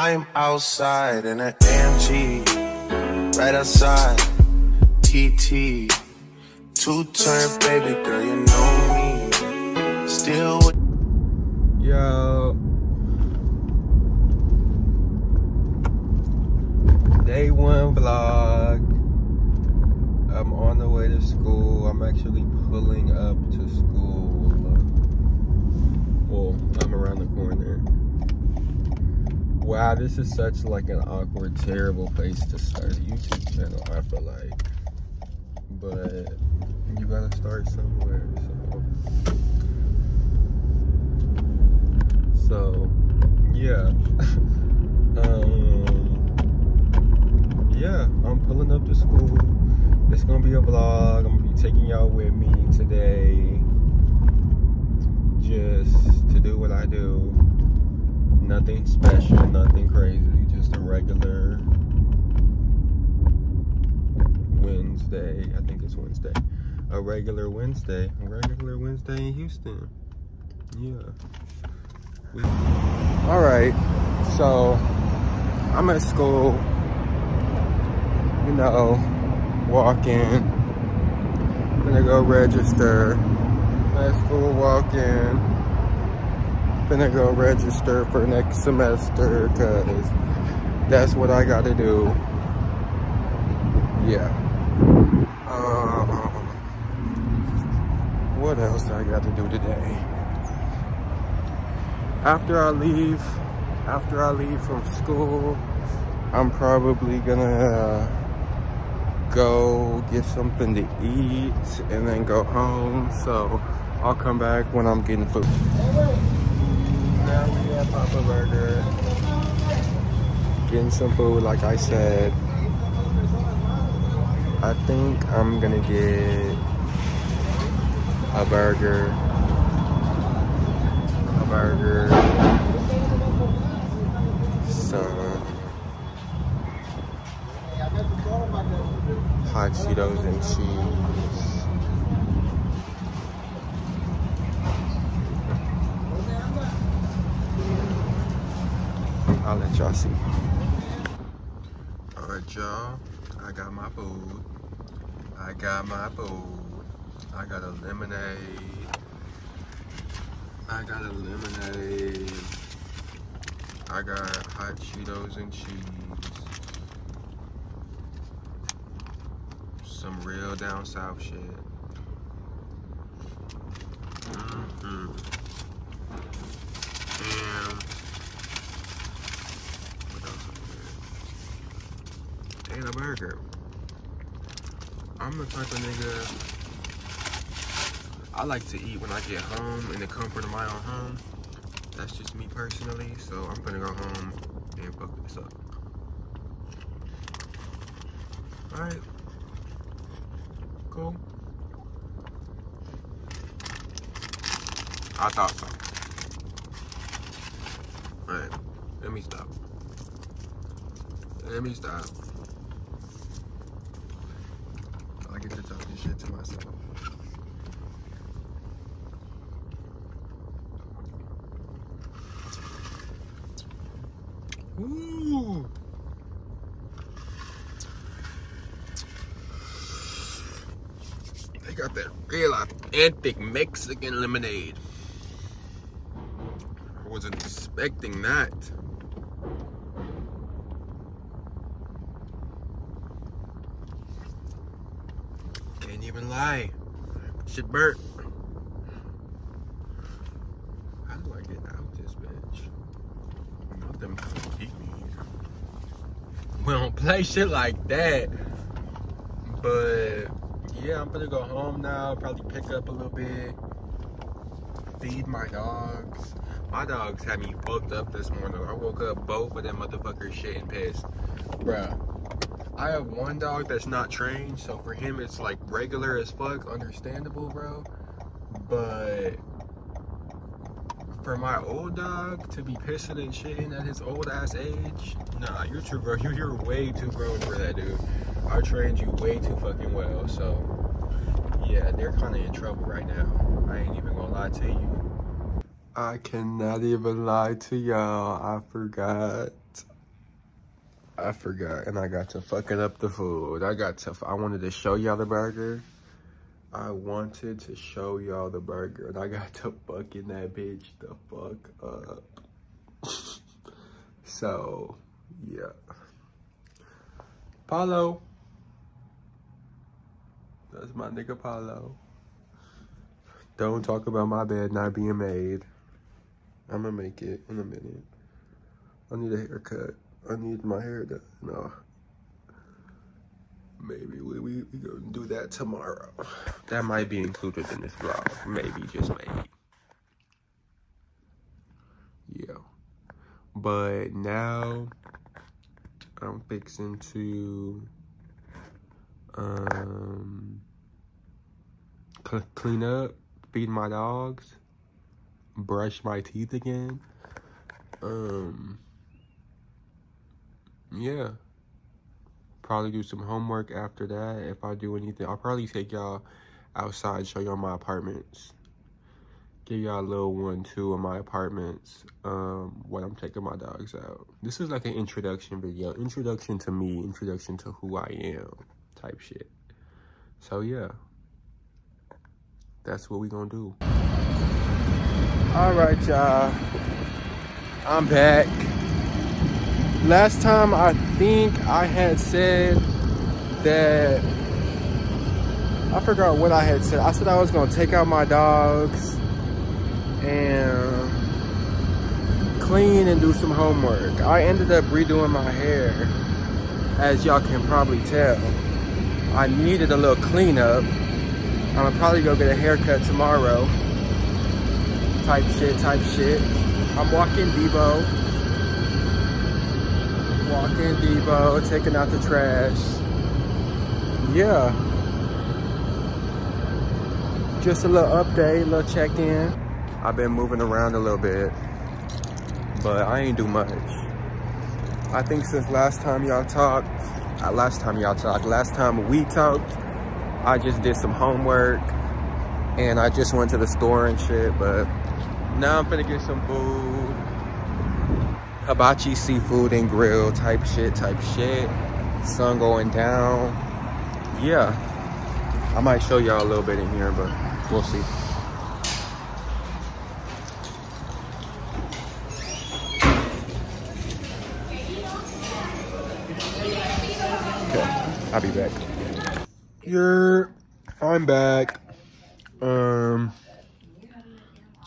I'm outside in an AMG, right outside, TT. Two turn baby girl, you know me. Still with Yo. Day one vlog. I'm on the way to school. I'm actually pulling up to school. Well, I'm around the corner. Wow, this is such like an awkward, terrible place to start a YouTube channel, I feel like. But you gotta start somewhere, so. So, yeah. um, yeah, I'm pulling up to school. It's gonna be a vlog. I'm gonna be taking y'all with me today. Just to do what I do. Nothing special, nothing crazy, just a regular Wednesday. I think it's Wednesday. A regular Wednesday. A regular Wednesday in Houston. Yeah. We All right. So I'm at school. You know, walking. Gonna go register. At school walking. Gonna go register for next semester because that's what I gotta do. Yeah. Um, what else I got to do today? After I leave, after I leave from school, I'm probably gonna uh, go get something to eat and then go home. So I'll come back when I'm getting food. Papa Burger. Getting some food, like I said. I think I'm gonna get a burger. A burger. Some hot Cheetos and cheese. I'll y'all see. Alright, y'all. I got my food. I got my food. I got a lemonade. I got a lemonade. I got hot Cheetos and cheese. Some real down south shit. Mm-hmm. And I'm the type of nigga I like to eat when I get home in the comfort of my own home. That's just me personally, so I'm gonna go home and fuck this up. Alright. Cool. I thought so. Alright, let me stop. Let me stop. I get to talk this shit to myself. Ooh. They got that real authentic Mexican lemonade. I wasn't expecting that. Even. Shit burnt. How do I get out this bitch? Them beat me. We don't play shit like that. But yeah, I'm gonna go home now. Probably pick up a little bit. Feed my dogs. My dogs had me fucked up this morning. I woke up both of them motherfuckers shitting pissed. Bruh. I have one dog that's not trained, so for him it's like regular as fuck, understandable, bro. But for my old dog to be pissing and shitting at his old ass age, nah, you're too bro. You you're way too grown for that, dude. I trained you way too fucking well, so yeah, they're kind of in trouble right now. I ain't even gonna lie to you. I cannot even lie to y'all. I forgot. I forgot, and I got to fucking up the food. I got to, I wanted to show y'all the burger. I wanted to show y'all the burger, and I got to fucking that bitch the fuck up. so, yeah. Paulo. That's my nigga Paulo. Don't talk about my bed not being made. I'm gonna make it in a minute. I need a haircut. I need my hair done. No. Maybe we, we, we gonna do that tomorrow. That might be included in this vlog. Maybe, just maybe. Yeah. But now I'm fixing to um cl clean up, feed my dogs, brush my teeth again. Um yeah. Probably do some homework after that. If I do anything, I'll probably take y'all outside, show y'all my apartments. Give y'all a little one, two of my apartments um, when I'm taking my dogs out. This is like an introduction video. Introduction to me, introduction to who I am type shit. So yeah, that's what we gonna do. All right, y'all. I'm back. Last time I think I had said that I forgot what I had said. I said I was gonna take out my dogs and clean and do some homework. I ended up redoing my hair, as y'all can probably tell. I needed a little cleanup. I'm gonna probably go get a haircut tomorrow. Type shit, type shit. I'm walking Debo walking Debo, taking out the trash. Yeah. Just a little update, a little check-in. I've been moving around a little bit, but I ain't do much. I think since last time y'all talked, uh, last time y'all talked, last time we talked, I just did some homework and I just went to the store and shit, but now I'm gonna get some food hibachi seafood and grill type shit, type shit. Sun going down. Yeah. I might show y'all a little bit in here, but we'll see. Okay, I'll be back. You're, I'm back. Um,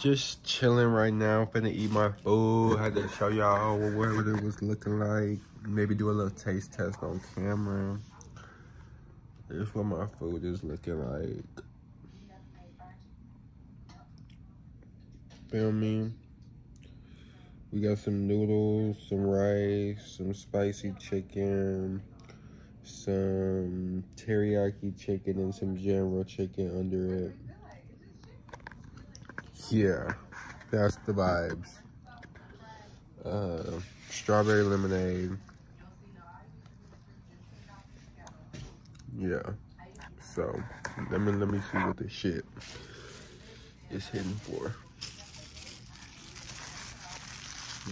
just chilling right now. Finna eat my food. Had to show y'all what it was looking like. Maybe do a little taste test on camera. Here's what my food is looking like. Feel me? We got some noodles, some rice, some spicy chicken, some teriyaki chicken, and some general chicken under it. Yeah, that's the vibes. Uh, strawberry lemonade. Yeah. So let me let me see what this shit is hitting for.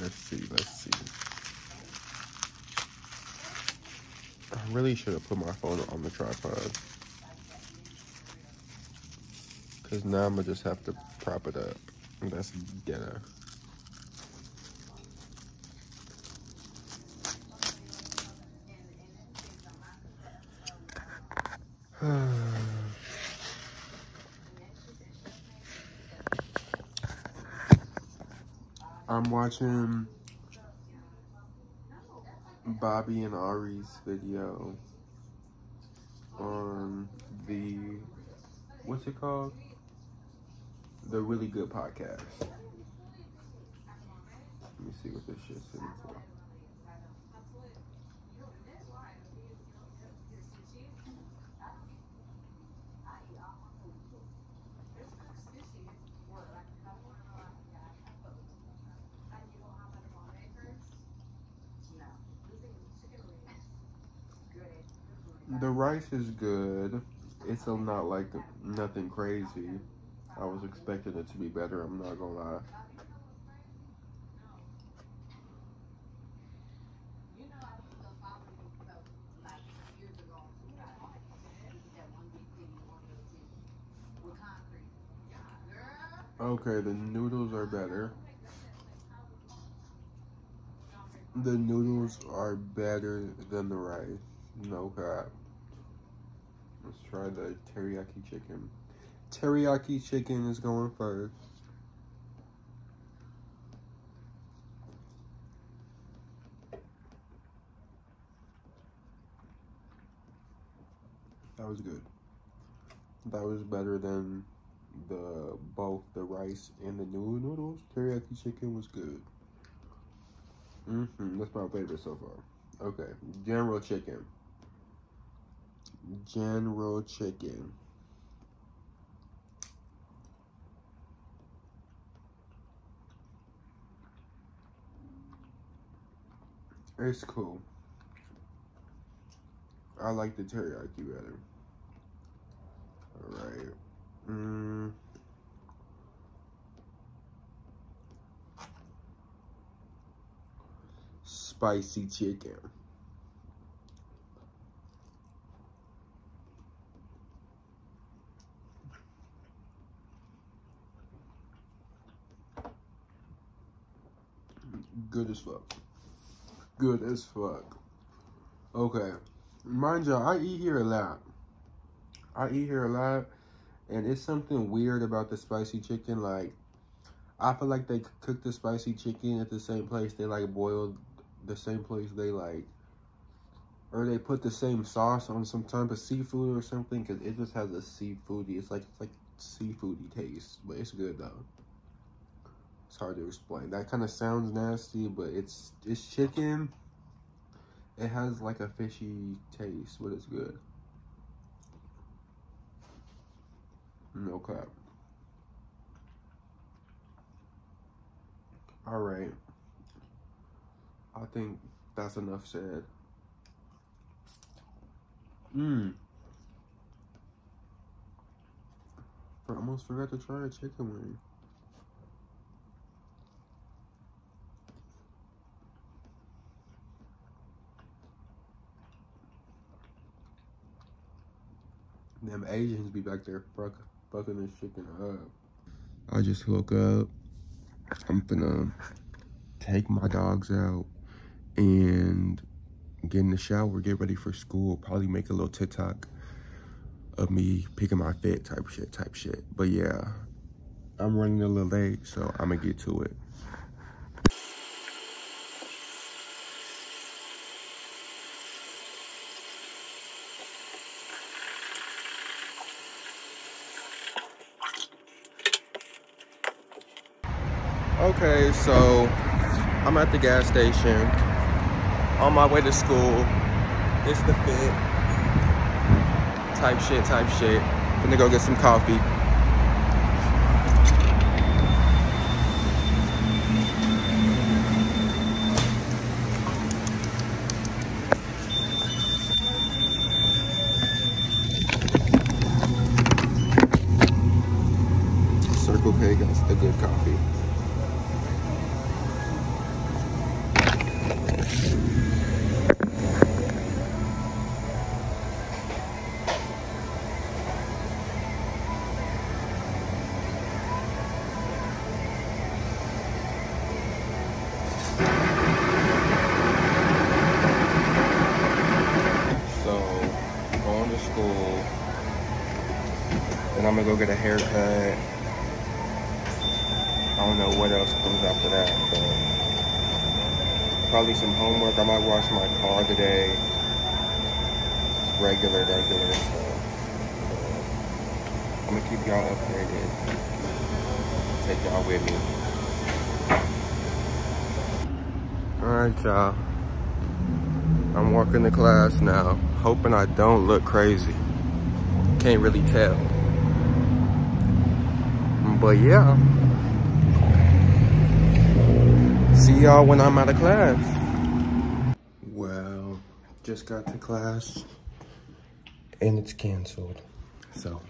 Let's see, let's see. I really should have put my phone on the tripod. Cause now I'm gonna just have to prop it up. That's ghetto. I'm watching Bobbi and Ari's video on the, what's it called? The really good podcast. Let me see what this shit's sitting for. The rice is good. It's not like nothing crazy. I was expecting it to be better, I'm not gonna lie. Okay, the noodles are better. The noodles are better than the rice. No cap. Let's try the teriyaki chicken. Teriyaki chicken is going first. That was good. That was better than the both the rice and the new noodles. Teriyaki chicken was good. Mm-hmm. That's my favorite so far. Okay. General chicken. General chicken. It's cool. I like the teriyaki better. Alright. Mm. Spicy chicken. Good as fuck. Good as fuck. Okay. Mind y'all, I eat here a lot. I eat here a lot. And it's something weird about the spicy chicken. Like, I feel like they cook the spicy chicken at the same place they like boil the same place they like, or they put the same sauce on some type of seafood or something. Cause it just has a seafoody. It's like it's like seafoody taste, but it's good though. It's hard to explain. That kind of sounds nasty, but it's it's chicken. It has like a fishy taste, but it's good. No cap. All right. I think that's enough said. Mmm. I almost forgot to try a chicken wing. Them Asians be back there fuck, fucking this chicken up. I just woke up. I'm gonna take my dogs out and get in the shower, get ready for school. Probably make a little TikTok of me picking my fit type shit, type shit. But yeah, I'm running a little late, so I'm gonna get to it. Okay, so I'm at the gas station on my way to school. It's the fit. Type shit, type shit. Gonna go get some coffee. I might wash my car today. Regular, regular stuff. I'm gonna keep y'all updated. Take y'all with me. Alright, y'all. I'm walking to class now, hoping I don't look crazy. Can't really tell. But yeah. See y'all when I'm out of class. Just got to class and it's canceled. So,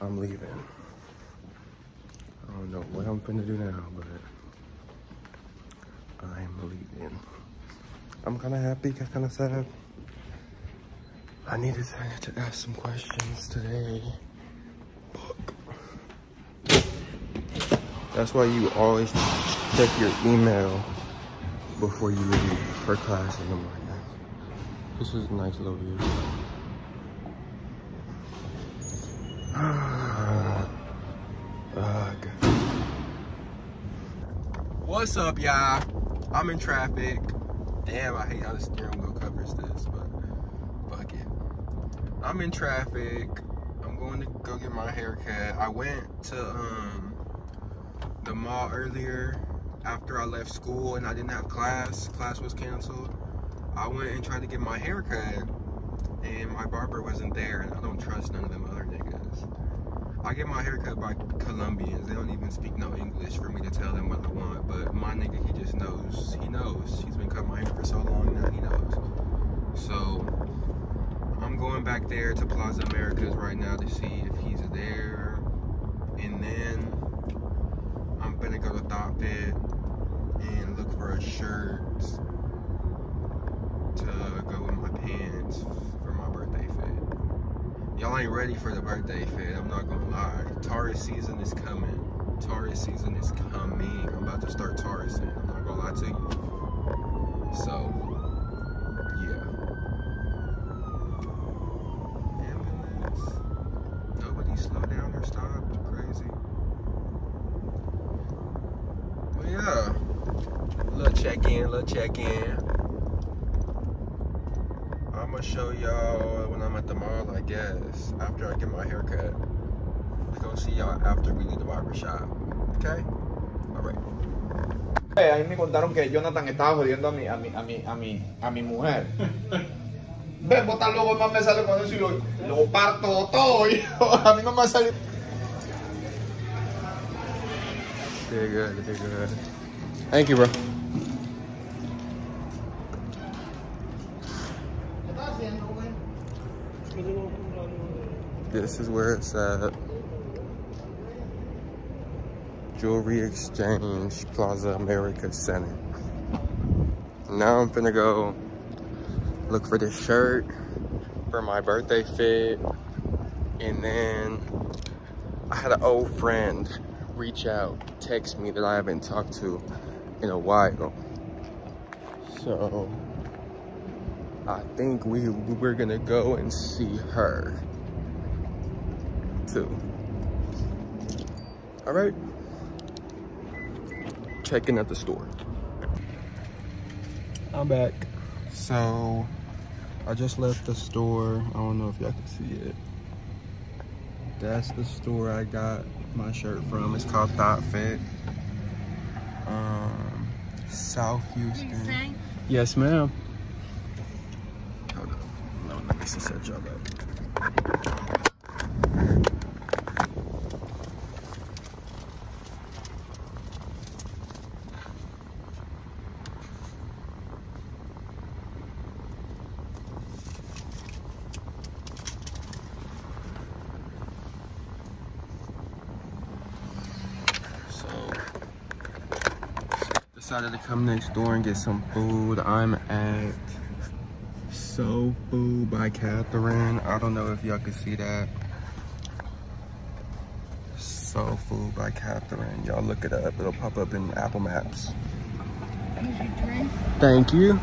I'm leaving. I don't know what I'm finna do now, but I'm leaving. I'm kind of happy, kind of sad. I needed to ask some questions today. That's why you always check your email before you leave for class in the morning. This is a nice little view. What's up, y'all? I'm in traffic. Damn, I hate how the steering wheel covers this, but fuck it. I'm in traffic. I'm going to go get my haircut. I went to um the mall earlier after I left school and I didn't have class. Class was canceled. I went and tried to get my haircut and my barber wasn't there and I don't trust none of them other niggas. I get my haircut by Colombians. They don't even speak no English for me to tell them what I want. But my nigga, he just knows. He knows. He's been cutting my hair for so long now. He knows. So I'm going back there to Plaza Americas right now to see if he's there, and then I'm gonna go to Thought Fit and look for a shirt to go with my pants for my birthday fit. Y'all ain't ready for the birthday fit, I'm not gonna lie. Taurus season is coming. Taurus season is coming. I'm about to start Taurusing. I'm not gonna lie to you. So, yeah. Ambulance. Nobody slow down or stop. Crazy. But yeah. Little check in, little check in. I'm gonna show y'all when I'm at the mall, I guess, after I get my haircut. We're gonna see y'all after we leave the barber shop. Okay? Alright. Ahí me contaron que Jonathan estaba jodiendo a mi, a mi, a mi, a mi, a mi mujer. Ven, botar luego más me sale con eso y lo, lo parto todo. Y a mí no me ha salido. They're good, they're good. Thank you, bro. This is where it's at. Jewelry Exchange Plaza America Center. Now I'm finna go look for this shirt for my birthday fit. And then I had an old friend reach out, text me that I haven't talked to in a while. So I think we we're gonna go and see her too. All right. Checking at the store. I'm back. So I just left the store. I don't know if y'all can see it. That's the store I got my shirt from. It's called Thought Fit. Um, South Houston. Yes, ma'am. Hold up. No, let me set y'all up. So, decided to come next door and get some food. I'm at So Food by Catherine. I don't know if y'all can see that. So Food by Catherine. Y'all look it up. It'll pop up in Apple Maps. Thank you.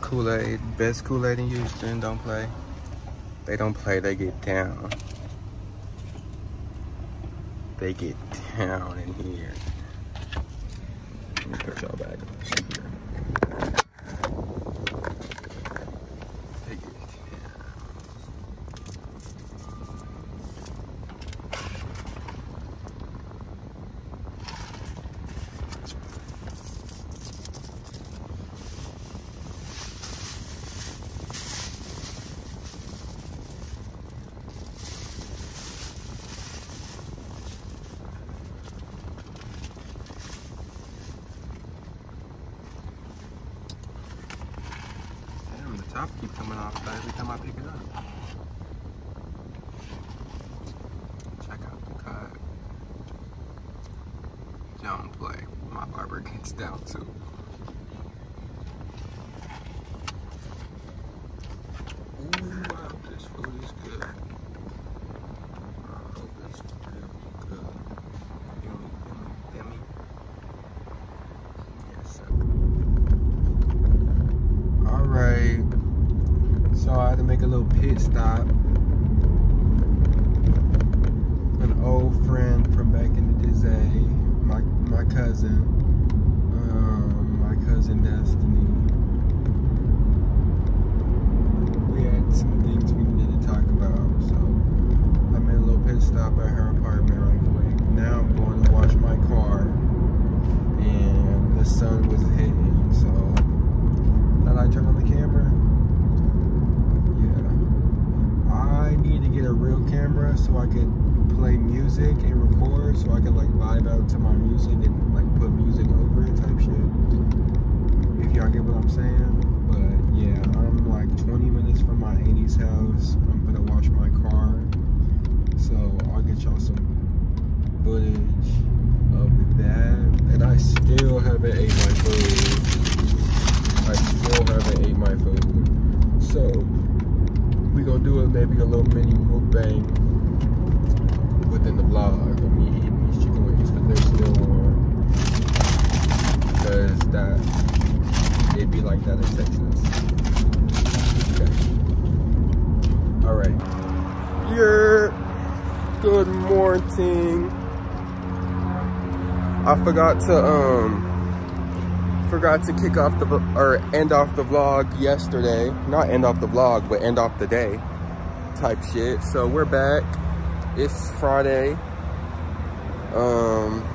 Kool-Aid. Best Kool-Aid in Houston. Don't play. They don't play, they get down. They get down in here. Put y'all back. They get down. Damn, the top keep coming off every time I pick it up. Check out the cut. Don't play. My barber gets down too. Ooh, I hope this food is good. I hope it's real good. So I had to make a little pit stop. An old friend from back in the day, my my cousin, um, my cousin Destiny. We had some things we needed to talk about, so I made a little pit stop at her apartment right quick. Now I'm going to wash my car, and the sun was hitting, so thought I turn on the camera. Yeah, I need to get a real camera so I could play music and record, so I could like vibe out to my music and like put music over it type shit. If y'all get what I'm saying. But yeah, I'm like 20 minutes from my auntie's house. I'm gonna wash my car. So I'll get y'all some footage of that. And I still haven't ate my food. I still haven't ate my food. So we gonna do it maybe a little mini mukbang within the vlog of me eating these chicken wings because they're still warm. Because that it be like that in Texas. Okay. Alright. Yeah. Good morning. I forgot to um forgot to kick off the or end off the vlog yesterday. Not end off the vlog, but end off the day type shit. So we're back. It's Friday. Um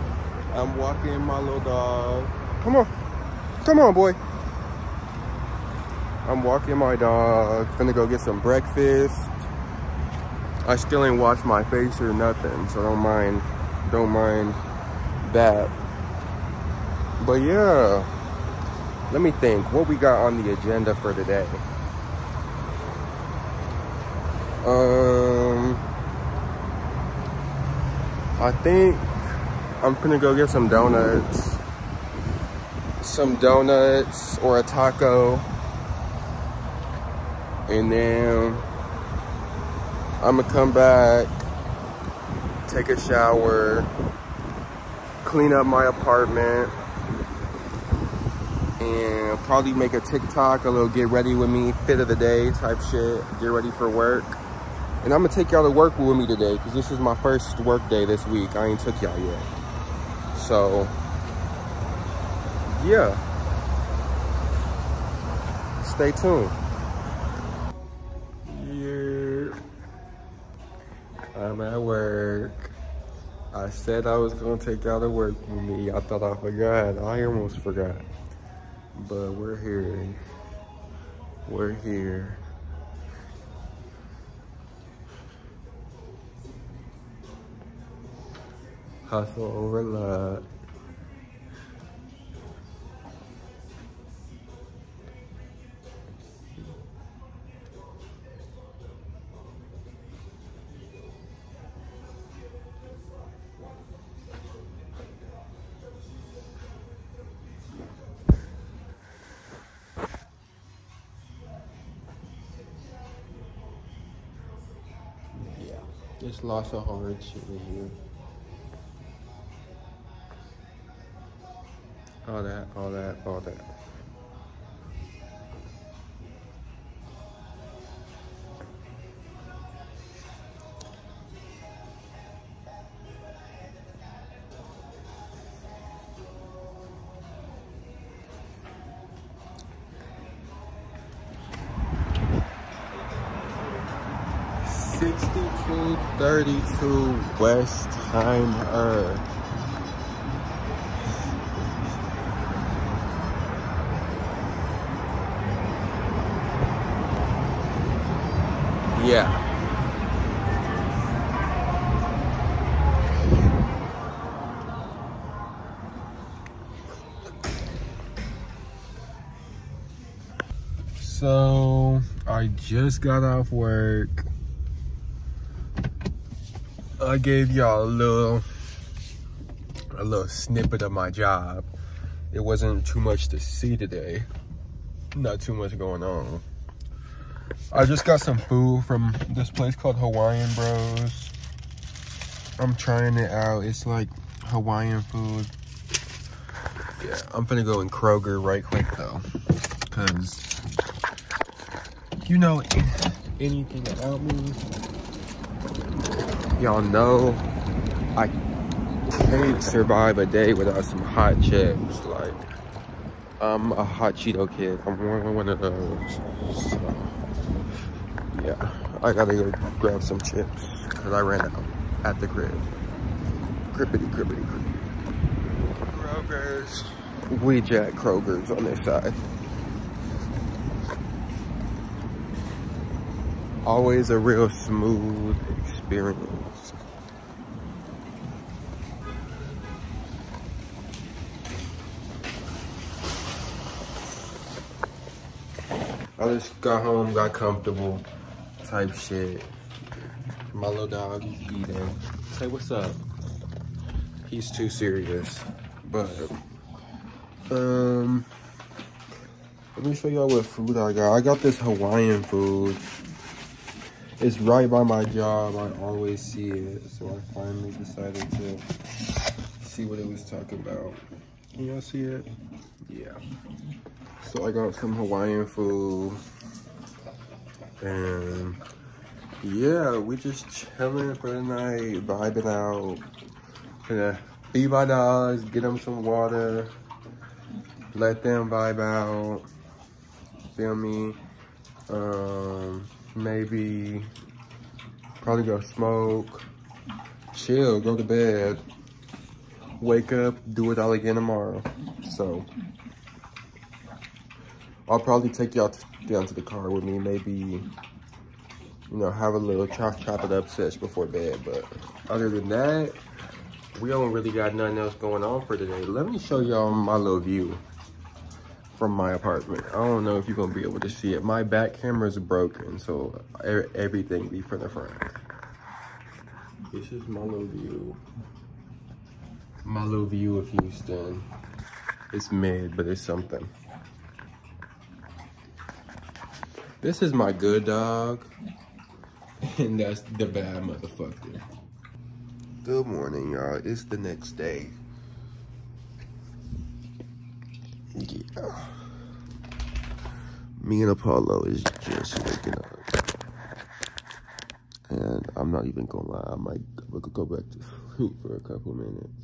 I'm walking my little dog. Come on. Come on, boy. I'm walking my dog. Gonna go get some breakfast. I still ain't washed my face or nothing, so don't mind don't mind that. But yeah. Let me think. What we got on the agenda for today? Um, I think I'm gonna go get some donuts, some donuts or a taco, and then I'm gonna come back, take a shower, clean up my apartment and probably make a TikTok, a little get ready with me, fit of the day type shit, get ready for work. And I'm gonna take y'all to work with me today because this is my first work day this week. I ain't took y'all yet. So, yeah. Stay tuned. I said I was gonna take y'all to work with me. I thought I forgot. I almost forgot but we're here. We're here. Hustle over luck. There's lots of shit in here. All that, all that, all that. Sixty-two thirty-two Westheimer. Yeah. So I just got off work. I gave y'all a little a little snippet of my job. It wasn't too much to see today. Not too much going on. I just got some food from this place called Hawaiian Bros. I'm trying it out. It's like Hawaiian food. Yeah, I'm gonna go in Kroger right quick though. Cause you know anything about me, y'all know I can't survive a day without some hot chips. Like, I'm a hot Cheeto kid. I'm one of those. So, yeah, I gotta go grab some chips because I ran out at the crib. Crippity, crippity, crippity. Kroger's. We jack Kroger's on this side. Always a real smooth experience. Just got home, got comfortable, type shit. My little dog, eating. Say what's up. He's too serious, but um, let me show y'all what food I got. I got this Hawaiian food. It's right by my job. I always see it, so I finally decided to see what it was talking about. Can y'all see it? Yeah. So I got some Hawaiian food. And yeah, we just chilling for the night, vibing out. Gonna feed my dogs, get them some water, let them vibe out. Feel me? Um, maybe probably go smoke, chill, go to bed, wake up, do it all again tomorrow. So I'll probably take y'all down to the car with me. Maybe, you know, have a little chop chop it up sesh before bed. But other than that, we don't really got nothing else going on for today. Let me show y'all my little view from my apartment. I don't know if you're gonna be able to see it. My back camera is broken, so everything be from the front. This is my little view. My little view of Houston. It's mid, but it's something. This is my good dog. And that's the bad motherfucker. Good morning, y'all. It's the next day. Yeah. Me and Apollo is just waking up. And I'm not even gonna lie, I might go back to sleep for a couple minutes.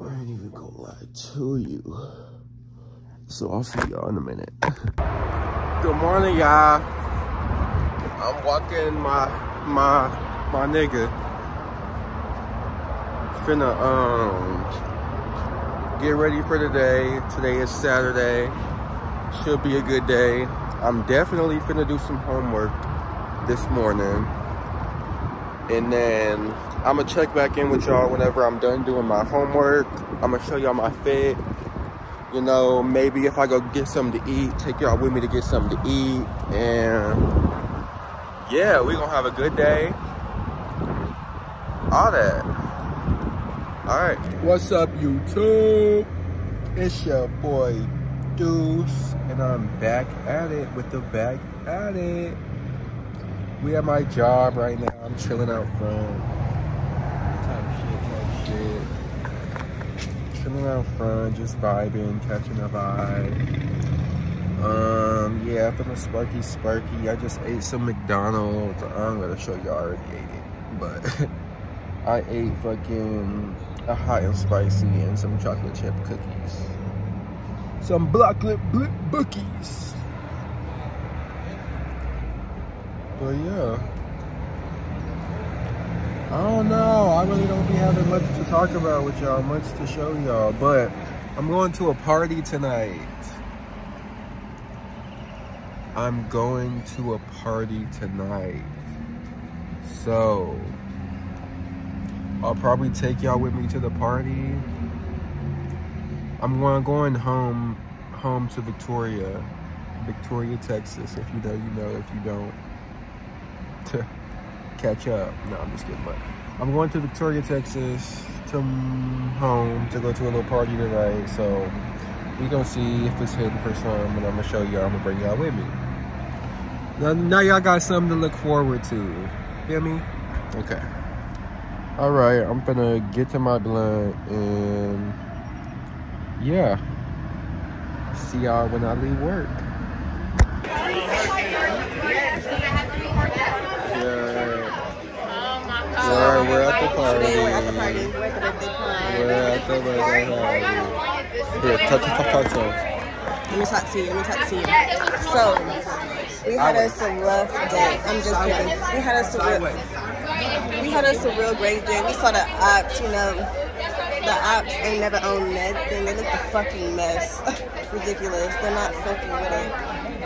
I ain't even gonna lie to you. So I'll see y'all in a minute. Good morning, y'all. I'm walking my my my nigga. Finna um get ready for the day. Today is Saturday. Should be a good day. I'm definitely finna do some homework this morning. And then I'm gonna check back in with y'all whenever I'm done doing my homework. I'm gonna show y'all my fit you know, maybe if I go get something to eat, take y'all with me to get something to eat. And yeah, we gonna have a good day. All that. All right. What's up, YouTube? It's your boy Deuce, and I'm back at it with the back at it. We at my job right now. I'm chilling out front. Chilling out front, just vibing, catching a vibe. Um, yeah, feeling sparky sparky. I just ate some McDonald's. I'm gonna show you I already ate it, but I ate fucking a hot and spicy and some chocolate chip cookies. Some chocolate bookies. But yeah. Oh, I don't know. I really don't be having much to talk about with y'all, much to show y'all. But I'm going to a party tonight. I'm going to a party tonight. So, I'll probably take y'all with me to the party. I'm going going home home to Victoria, Victoria, Texas. If you know, you know. If you don't, catch up. No, I'm just kidding. But I'm going to Victoria, Texas, to home to go to a little party tonight. So we gonna see if it's hidden for some, and I'm gonna show y'all. I'm gonna bring y'all with me. Now, now y'all got something to look forward to. Feel me? Okay. All right, I'm gonna get to my blunt and yeah, see y'all when I leave work. We're, um, we're at the party. Today we're at the party. We're at the birthday party. We're at the birthday party. Here, talk, talk, talk, talk. Let me talk to you. Let me talk to you. So, we had us a rough day. I'm just kidding. We had us a real, we had us a real great day. We saw the ops, you know. The ops ain't never owned nothing. They look a fucking mess. Ridiculous. They're not fucking with it.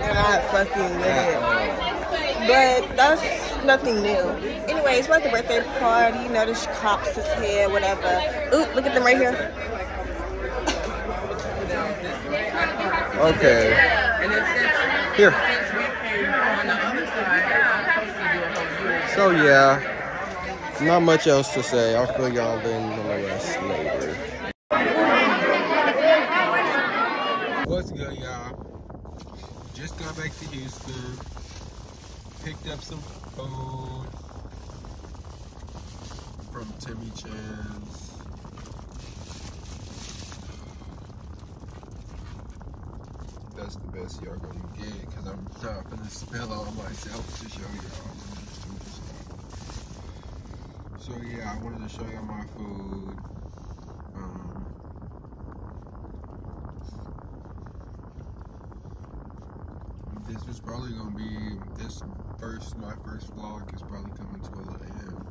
They're not fucking with it. But that's nothing new. Anyways, we're at the birthday party. You know, the cops is here, whatever. Ooh, look at them right here. Okay. Here. So yeah, not much else to say. I'll fill y'all in on the rest later. What's good, y'all? Just got back to Houston. Picked up some food from Timmy Chan's. That's the best y'all gonna get because I'm not gonna spill all myself to show y'all. So yeah, I wanted to show y'all my food. Um, this is probably gonna be this first my first vlog is probably coming to an end.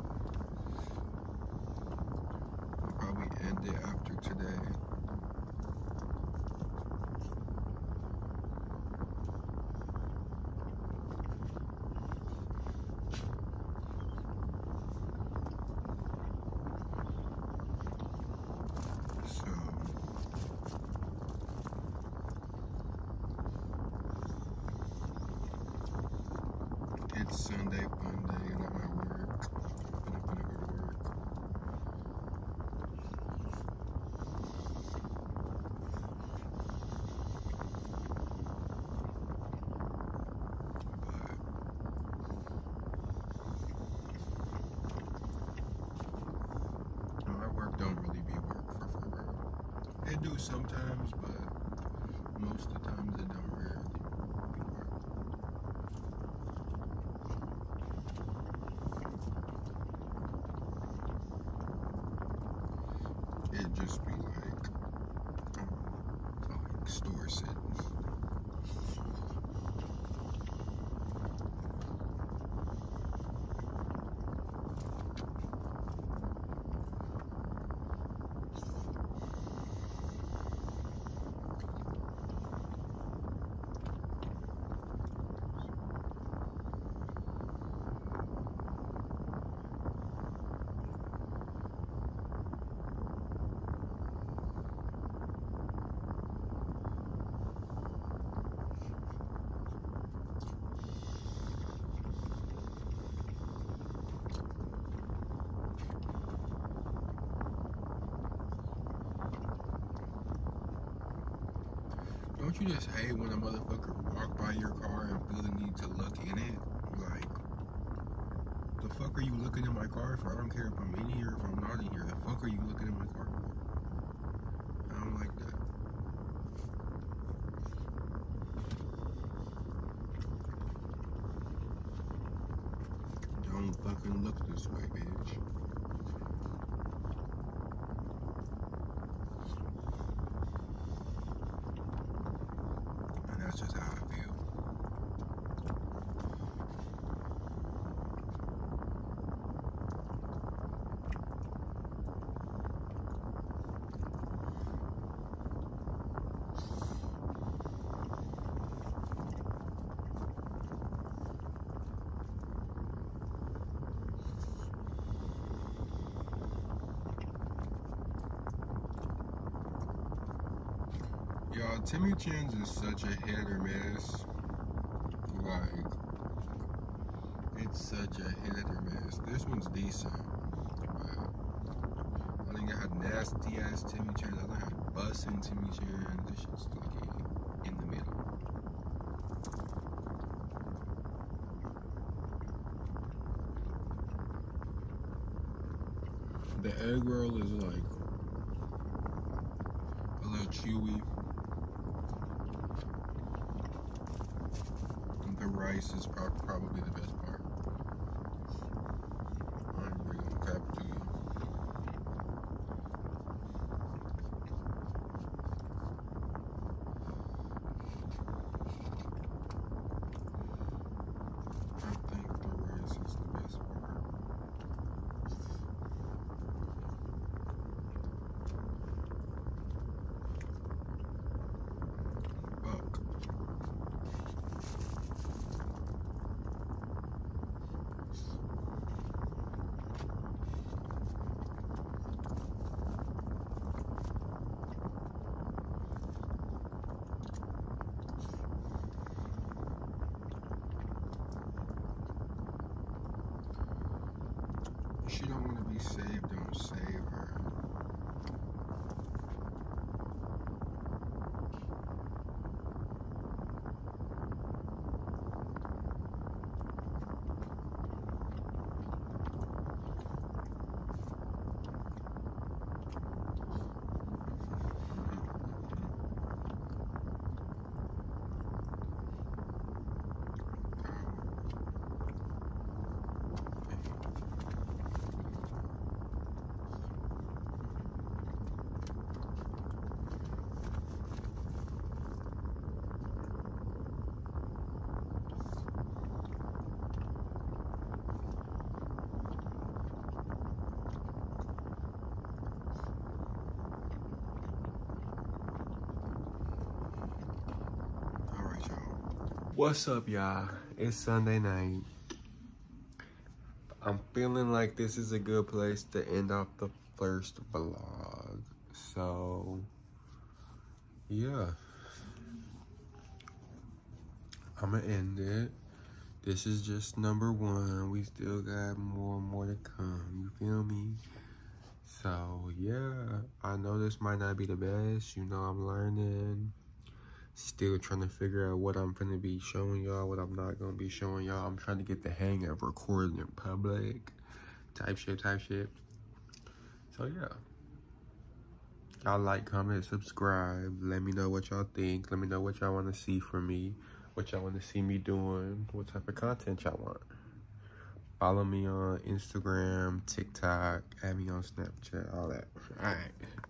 I'll probably end it after today. So it's Sunday fun day and I'm at work. And I'm gonna go to work. But my work don't really be work for for real. It do sometimes, but most of the times it don't really be work. It just be like, um, like store sitting. Don't you just hate when a motherfucker walk by your car and feel the need to look in it? Like, the fuck are you looking in my car for? I don't care if I'm in here or if I'm not in here. The fuck are you looking in my car for? I don't like that. Don't fucking look this way, bitch. And that's just how I feel. Y'all, Timmy Chan's is such a hit or miss. Like, it's such a hit or miss. This one's decent, but I think I had nasty ass Timmy Chan's. I think I had bussin' Timmy Chan's. This shit's like in the middle. The egg roll is like a little chewy. Rice is prob- probably the best part. I'm really gonna cap it to you. I think the rice is the best part. Fuck. She don't want saved, don't save her. All right, y'all. What's up, y'all? It's Sunday night. I'm feeling like this is a good place to end off the first vlog. So, yeah. I'm gonna end it. This is just number one. We still got more and more to come. You feel me? So, yeah. I know this might not be the best. You know, I'm learning still trying to figure out what I'm gonna be showing y'all, what I'm not gonna be showing y'all. I'm trying to get the hang of recording in public, type shit, type shit. So yeah. Y'all like, comment, subscribe. Let me know what y'all think. Let me know what y'all want to see from me, what y'all want to see me doing, what type of content y'all want. Follow me on Instagram, TikTok, add me on Snapchat, all that. All right.